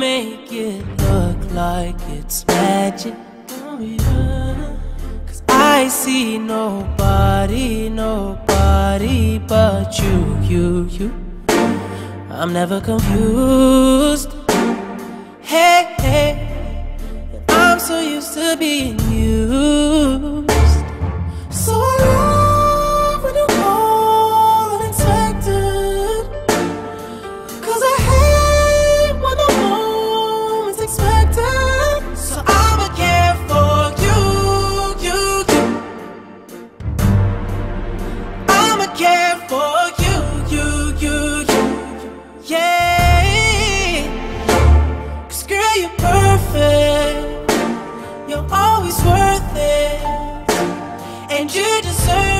make it look like it's magic. Cause I see nobody, nobody but you, you, you. I'm never confused. Hey, hey, I'm so used to being you. say